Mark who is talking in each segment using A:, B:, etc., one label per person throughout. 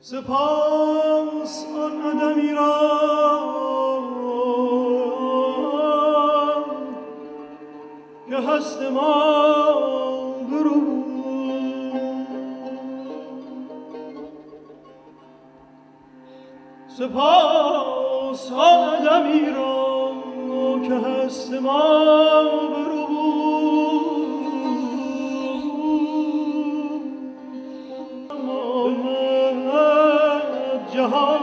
A: سپاس آن عدمی را. که هست ما سپاس آن عدمی را که هست ما برو Jehovah.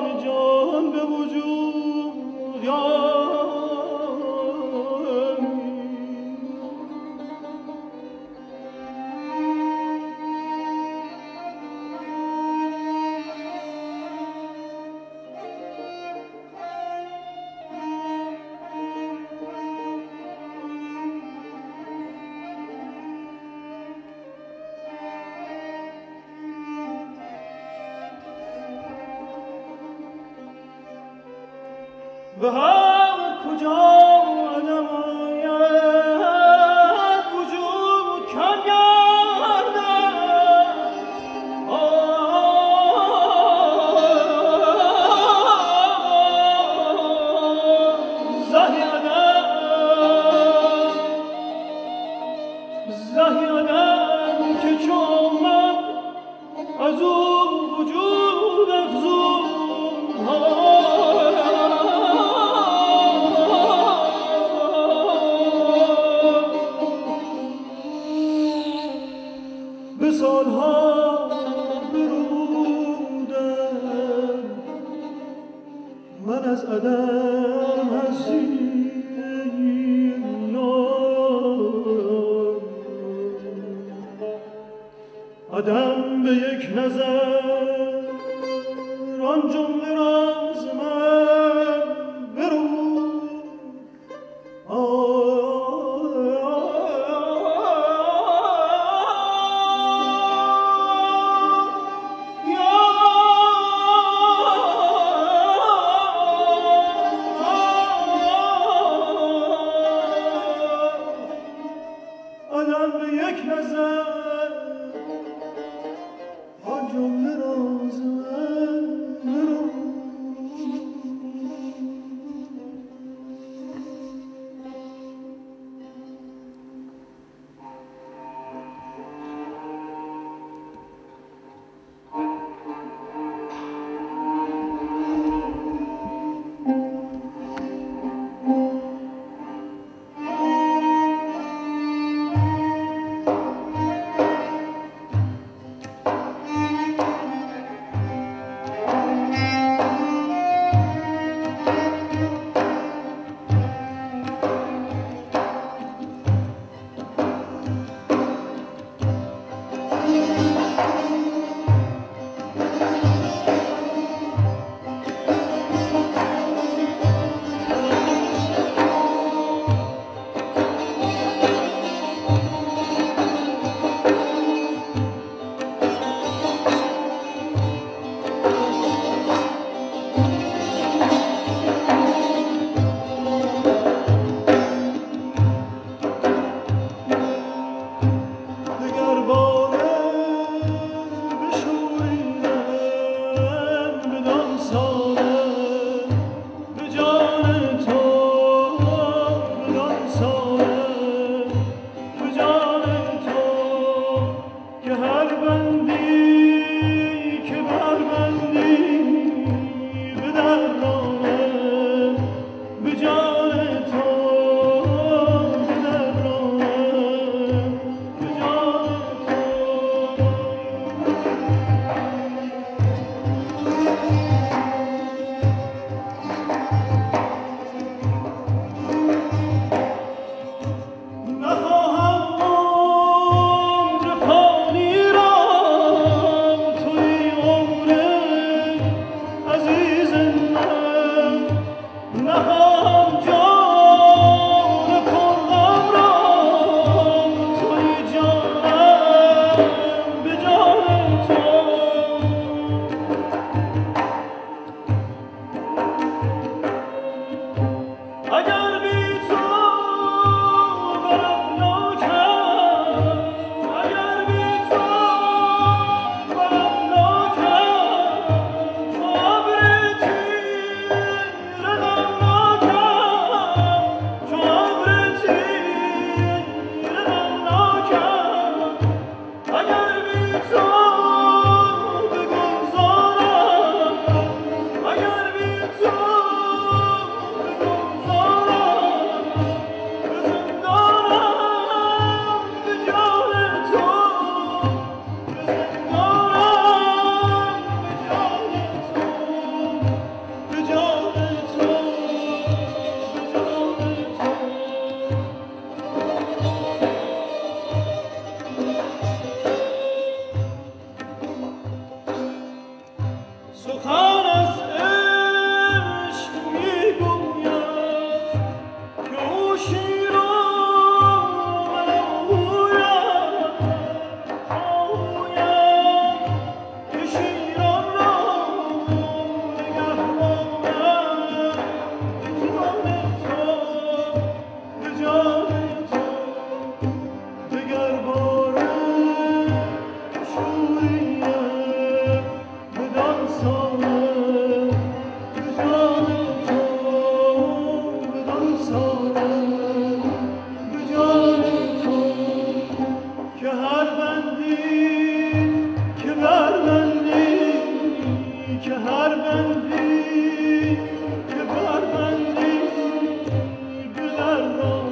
A: به هر کجا عدم به یک نظر آن جمله Ebenezer. 组合 Güler bendim, güler bendim, güler bendim